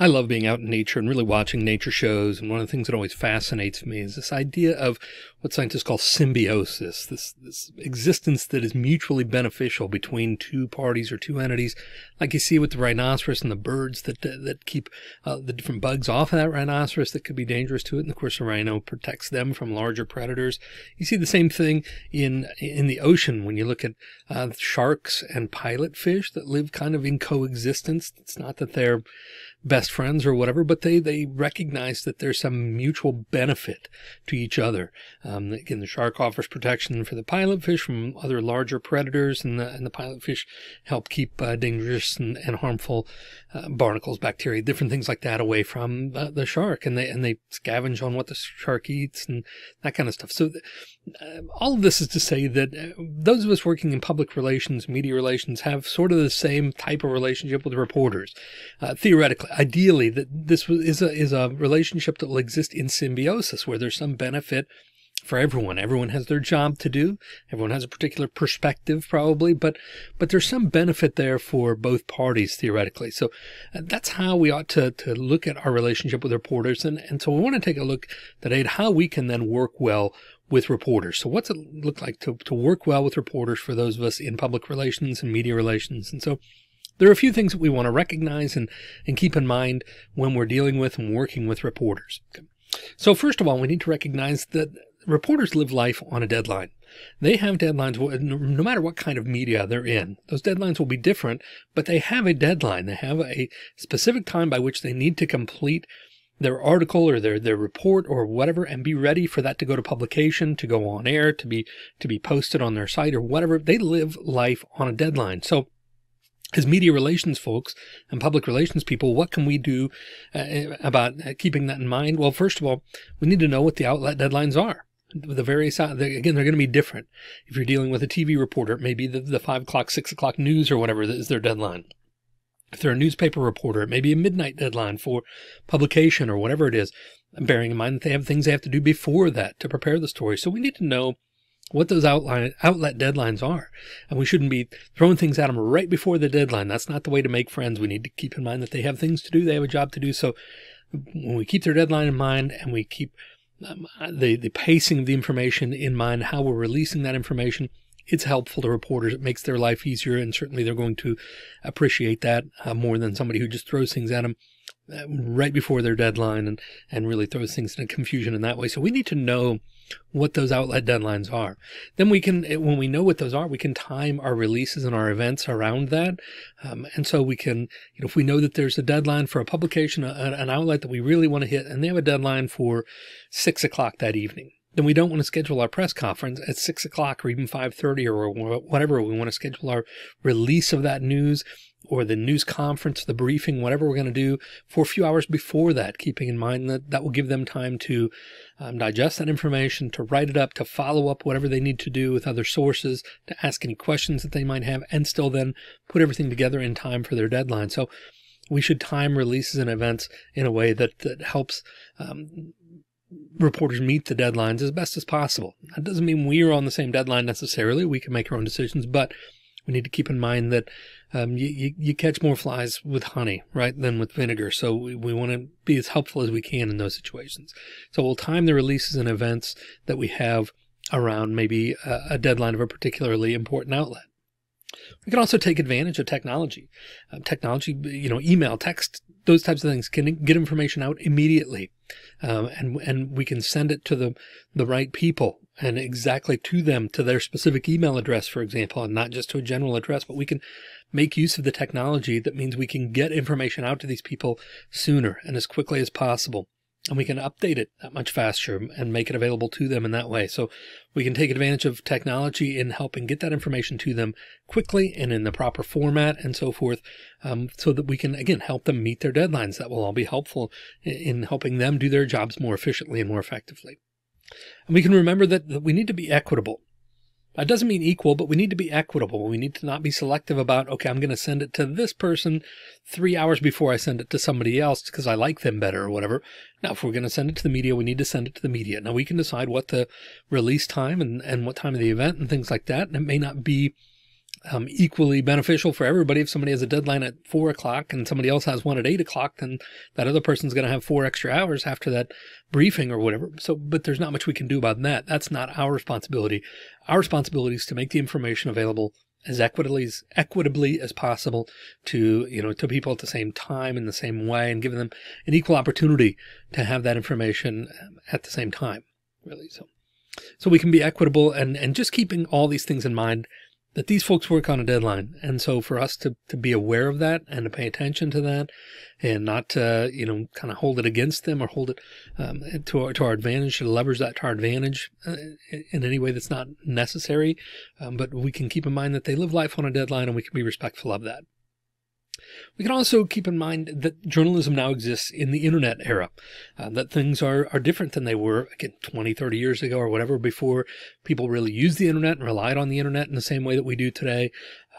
I love being out in nature and really watching nature shows. And one of the things that always fascinates me is this idea of what scientists call symbiosis, this, this existence that is mutually beneficial between two parties or two entities, like you see with the rhinoceros and the birds that, that, keep uh, the different bugs off of that rhinoceros that could be dangerous to it. And of course, the rhino protects them from larger predators. You see the same thing in, in the ocean when you look at uh, sharks and pilot fish that live kind of in coexistence. It's not that they're best friends or whatever, but they, they recognize that there's some mutual benefit to each other. Um, again, the shark offers protection for the pilot fish from other larger predators, and the, and the pilot fish help keep uh, dangerous and, and harmful uh, barnacles, bacteria, different things like that away from uh, the shark. And they, and they scavenge on what the shark eats and that kind of stuff. So uh, all of this is to say that uh, those of us working in public relations, media relations, have sort of the same type of relationship with reporters. Uh, theoretically, ideally, that this is a is a relationship that will exist in symbiosis, where there's some benefit for everyone. Everyone has their job to do. Everyone has a particular perspective, probably, but but there's some benefit there for both parties theoretically. So uh, that's how we ought to to look at our relationship with reporters. And and so we want to take a look today at how we can then work well with reporters. So what's it look like to, to work well with reporters for those of us in public relations and media relations? And so there are a few things that we want to recognize and, and keep in mind when we're dealing with and working with reporters. So first of all, we need to recognize that reporters live life on a deadline. They have deadlines no matter what kind of media they're in. Those deadlines will be different, but they have a deadline. They have a specific time by which they need to complete their article or their, their report or whatever and be ready for that to go to publication, to go on air, to be, to be posted on their site or whatever. They live life on a deadline. So as media relations folks and public relations people, what can we do uh, about keeping that in mind? Well, first of all, we need to know what the outlet deadlines are. The various, again, they're going to be different. If you're dealing with a TV reporter, maybe the, the five o'clock, six o'clock news or whatever is their deadline. If they're a newspaper reporter, it may be a midnight deadline for publication or whatever it is, bearing in mind that they have things they have to do before that to prepare the story. So we need to know what those outline, outlet deadlines are. And we shouldn't be throwing things at them right before the deadline. That's not the way to make friends. We need to keep in mind that they have things to do. They have a job to do. So when we keep their deadline in mind and we keep um, the, the pacing of the information in mind, how we're releasing that information, it's helpful to reporters. It makes their life easier, and certainly they're going to appreciate that uh, more than somebody who just throws things at them right before their deadline and, and really throws things into confusion in that way. So we need to know what those outlet deadlines are. Then we can, when we know what those are, we can time our releases and our events around that. Um, and so we can, you know, if we know that there's a deadline for a publication, a, an outlet that we really want to hit, and they have a deadline for six o'clock that evening, then we don't want to schedule our press conference at six o'clock or even 5.30 or whatever. We want to schedule our release of that news or the news conference, the briefing, whatever we're going to do for a few hours before that, keeping in mind that that will give them time to um, digest that information, to write it up, to follow up whatever they need to do with other sources, to ask any questions that they might have, and still then put everything together in time for their deadline. So we should time releases and events in a way that, that helps um, reporters meet the deadlines as best as possible. That doesn't mean we're on the same deadline necessarily. We can make our own decisions, but we need to keep in mind that um, you, you, you, catch more flies with honey, right, than with vinegar. So we, we want to be as helpful as we can in those situations. So we'll time the releases and events that we have around maybe a, a deadline of a particularly important outlet. We can also take advantage of technology. Uh, technology, you know, email, text, those types of things can get information out immediately. Um, and, and we can send it to the, the right people and exactly to them, to their specific email address, for example, and not just to a general address, but we can make use of the technology that means we can get information out to these people sooner and as quickly as possible and we can update it that much faster and make it available to them in that way. So we can take advantage of technology in helping get that information to them quickly and in the proper format and so forth, um, so that we can again help them meet their deadlines. That will all be helpful in helping them do their jobs more efficiently and more effectively. And we can remember that, that we need to be equitable. That doesn't mean equal, but we need to be equitable. We need to not be selective about, okay, I'm going to send it to this person three hours before I send it to somebody else because I like them better or whatever. Now, if we're going to send it to the media, we need to send it to the media. Now, we can decide what the release time and, and what time of the event and things like that. And it may not be um, equally beneficial for everybody. If somebody has a deadline at four o'clock and somebody else has one at eight o'clock, then that other person's going to have four extra hours after that briefing or whatever. So, but there's not much we can do about that. That's not our responsibility. Our responsibility is to make the information available as equitably as equitably as possible to you know to people at the same time in the same way and giving them an equal opportunity to have that information at the same time really so so we can be equitable and and just keeping all these things in mind that these folks work on a deadline. And so for us to, to be aware of that and to pay attention to that and not to, you know, kind of hold it against them or hold it um, to, our, to our advantage, to leverage that to our advantage uh, in any way that's not necessary. Um, but we can keep in mind that they live life on a deadline and we can be respectful of that. We can also keep in mind that journalism now exists in the internet era, uh, that things are, are different than they were again 20, 30 years ago or whatever before people really used the internet and relied on the internet in the same way that we do today.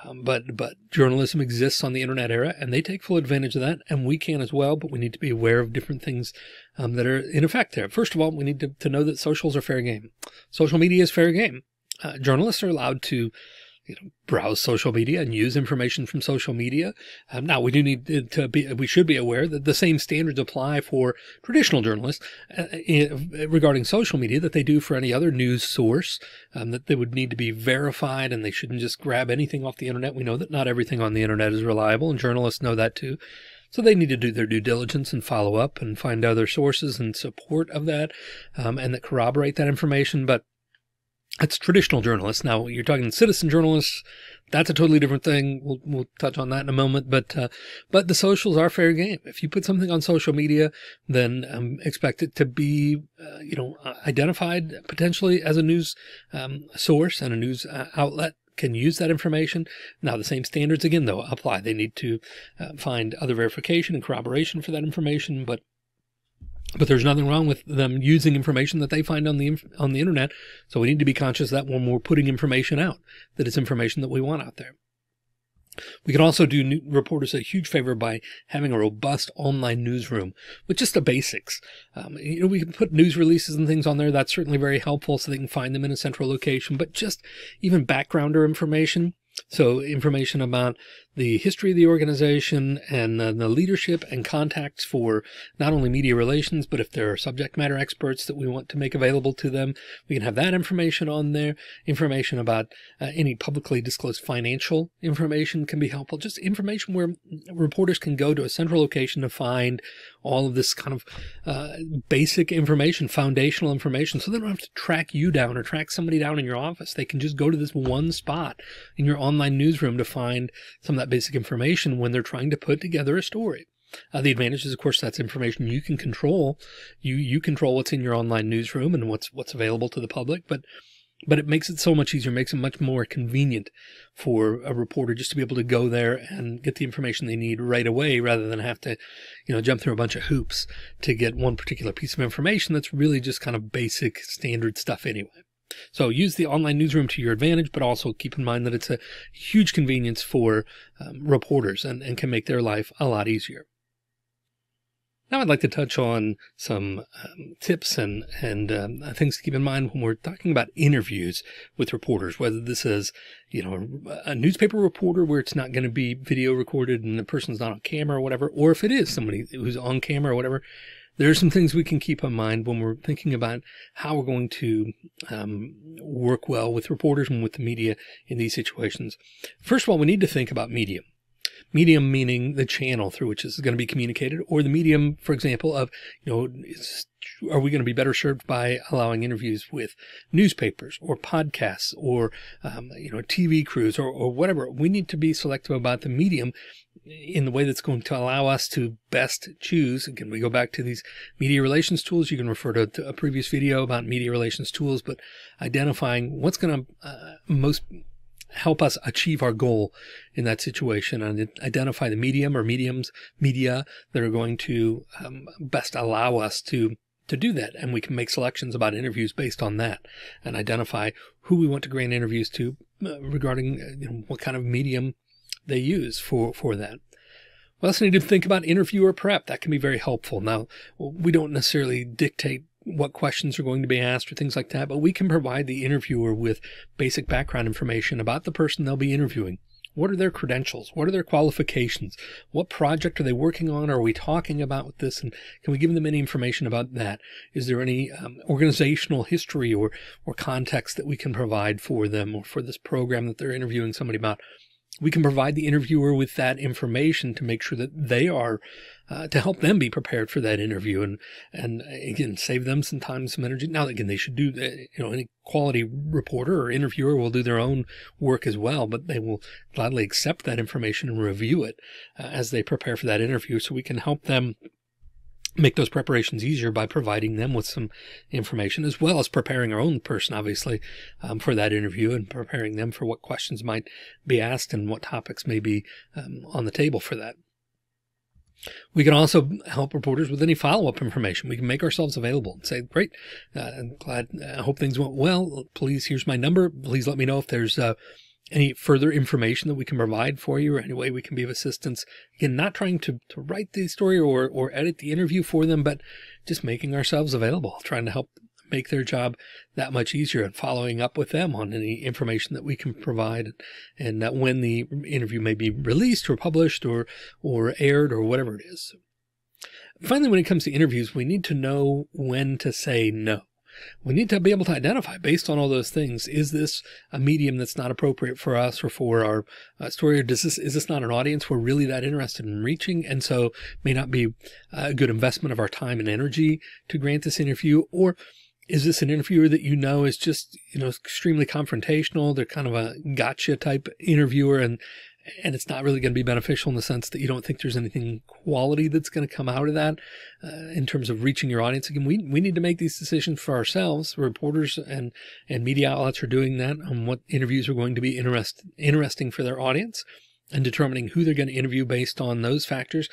Um, but but journalism exists on the internet era and they take full advantage of that and we can as well but we need to be aware of different things um, that are in effect there. First of all we need to, to know that socials are fair game. Social media is fair game. Uh, journalists are allowed to you know, browse social media and use information from social media. Um, now we do need to be, we should be aware that the same standards apply for traditional journalists uh, in, regarding social media that they do for any other news source, um, that they would need to be verified and they shouldn't just grab anything off the internet. We know that not everything on the internet is reliable and journalists know that too. So they need to do their due diligence and follow up and find other sources in support of that, um, and that corroborate that information. But that's traditional journalists. Now you're talking citizen journalists. That's a totally different thing. We'll, we'll touch on that in a moment, but, uh, but the socials are fair game. If you put something on social media, then um, expect it to be, uh, you know, identified potentially as a news um, source and a news uh, outlet can use that information. Now, the same standards again, though, apply. They need to uh, find other verification and corroboration for that information, but but there's nothing wrong with them using information that they find on the on the internet. So we need to be conscious that when we're putting information out, that it's information that we want out there. We can also do new reporters a huge favor by having a robust online newsroom with just the basics. Um, you know, we can put news releases and things on there. That's certainly very helpful so they can find them in a central location, but just even backgrounder information. So information about the history of the organization and the, the, leadership and contacts for not only media relations, but if there are subject matter experts that we want to make available to them, we can have that information on there. Information about uh, any publicly disclosed financial information can be helpful. Just information where reporters can go to a central location to find all of this kind of uh, basic information, foundational information. So they don't have to track you down or track somebody down in your office. They can just go to this one spot in your online newsroom to find some of that basic information when they're trying to put together a story. Uh, the advantage is, of course, that's information you can control. You you control what's in your online newsroom and what's what's available to the public. But but it makes it so much easier, makes it much more convenient for a reporter just to be able to go there and get the information they need right away, rather than have to, you know, jump through a bunch of hoops to get one particular piece of information that's really just kind of basic standard stuff anyway. So use the online newsroom to your advantage, but also keep in mind that it's a huge convenience for um, reporters and, and can make their life a lot easier. Now I'd like to touch on some um, tips and and um, things to keep in mind when we're talking about interviews with reporters. Whether this is, you know, a newspaper reporter where it's not going to be video recorded and the person's not on camera or whatever, or if it is somebody who's on camera or whatever, there are some things we can keep in mind when we're thinking about how we're going to um, work well with reporters and with the media in these situations. First of all, we need to think about medium. Medium meaning the channel through which this is going to be communicated, or the medium, for example, of, you know, are we going to be better served by allowing interviews with newspapers or podcasts or, um, you know, TV crews or, or whatever? We need to be selective about the medium in the way that's going to allow us to best choose. Again, we go back to these media relations tools. You can refer to, to a previous video about media relations tools, but identifying what's going to uh, most help us achieve our goal in that situation and identify the medium or mediums, media that are going to um, best allow us to to do that. And we can make selections about interviews based on that and identify who we want to grant interviews to uh, regarding uh, you know, what kind of medium they use for, for that. We also need to think about interviewer prep. That can be very helpful. Now, we don't necessarily dictate what questions are going to be asked or things like that, but we can provide the interviewer with basic background information about the person they'll be interviewing. What are their credentials? What are their qualifications? What project are they working on? Are we talking about with this? And can we give them any information about that? Is there any um, organizational history or, or context that we can provide for them or for this program that they're interviewing somebody about? We can provide the interviewer with that information to make sure that they are uh, to help them be prepared for that interview and and again save them some time some energy. Now again they should do you know any quality reporter or interviewer will do their own work as well but they will gladly accept that information and review it uh, as they prepare for that interview so we can help them make those preparations easier by providing them with some information as well as preparing our own person, obviously, um, for that interview and preparing them for what questions might be asked and what topics may be um, on the table for that. We can also help reporters with any follow-up information. We can make ourselves available and say, great, uh, I'm glad, I hope things went well. Please, here's my number. Please let me know if there's uh, any further information that we can provide for you or any way we can be of assistance. Again, not trying to, to write the story or, or edit the interview for them, but just making ourselves available, trying to help make their job that much easier and following up with them on any information that we can provide and that when the interview may be released or published or, or aired or whatever it is. Finally, when it comes to interviews, we need to know when to say no we need to be able to identify based on all those things. Is this a medium that's not appropriate for us or for our uh, story? Or does this, is this not an audience we're really that interested in reaching? And so may not be a good investment of our time and energy to grant this interview or is this an interviewer that you know is just, you know, extremely confrontational? They're kind of a gotcha type interviewer and and it's not really going to be beneficial in the sense that you don't think there's anything quality that's going to come out of that uh, in terms of reaching your audience. Again, we, we need to make these decisions for ourselves. Reporters and, and media outlets are doing that on what interviews are going to be interest, interesting for their audience and determining who they're going to interview based on those factors.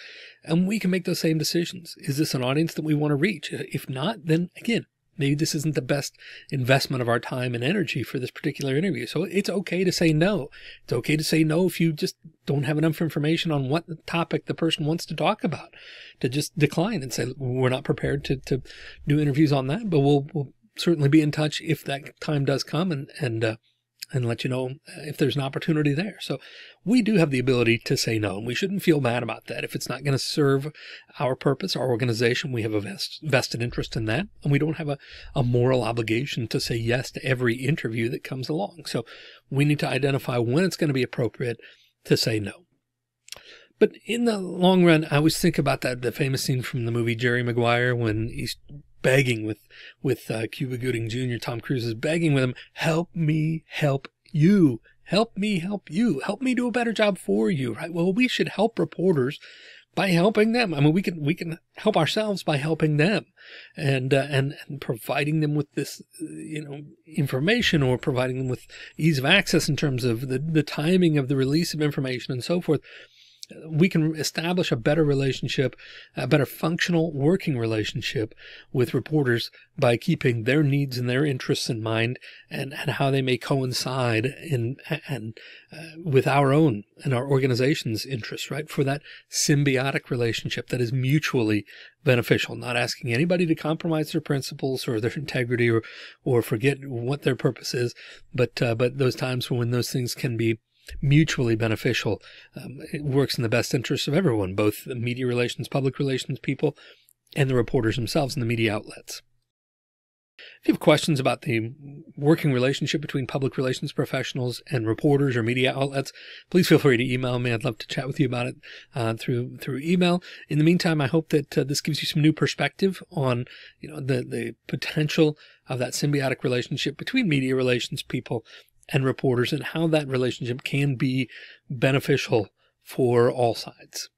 And we can make those same decisions. Is this an audience that we want to reach? If not, then again, maybe this isn't the best investment of our time and energy for this particular interview. So it's okay to say no. It's okay to say no if you just don't have enough information on what topic the person wants to talk about, to just decline and say, we're not prepared to, to do interviews on that, but we'll, we'll certainly be in touch if that time does come and, and, uh, and let you know uh, if there's an opportunity there. So we do have the ability to say no, and we shouldn't feel bad about that. If it's not going to serve our purpose, our organization, we have a vest, vested interest in that, and we don't have a, a moral obligation to say yes to every interview that comes along. So we need to identify when it's going to be appropriate to say no. But in the long run, I always think about that the famous scene from the movie Jerry Maguire when he's begging with with uh, Cuba Gooding Jr. Tom Cruise is begging with him, "Help me, help you, help me, help you, help me do a better job for you." Right? Well, we should help reporters by helping them. I mean, we can we can help ourselves by helping them, and uh, and and providing them with this, you know, information or providing them with ease of access in terms of the the timing of the release of information and so forth we can establish a better relationship, a better functional working relationship with reporters by keeping their needs and their interests in mind and, and how they may coincide in and uh, with our own and our organization's interests, right? For that symbiotic relationship that is mutually beneficial, not asking anybody to compromise their principles or their integrity or, or forget what their purpose is. But, uh, but those times when those things can be mutually beneficial. Um, it works in the best interest of everyone, both the media relations, public relations people, and the reporters themselves and the media outlets. If you have questions about the working relationship between public relations professionals and reporters or media outlets, please feel free to email me. I'd love to chat with you about it uh, through through email. In the meantime, I hope that uh, this gives you some new perspective on you know the the potential of that symbiotic relationship between media relations people and reporters and how that relationship can be beneficial for all sides.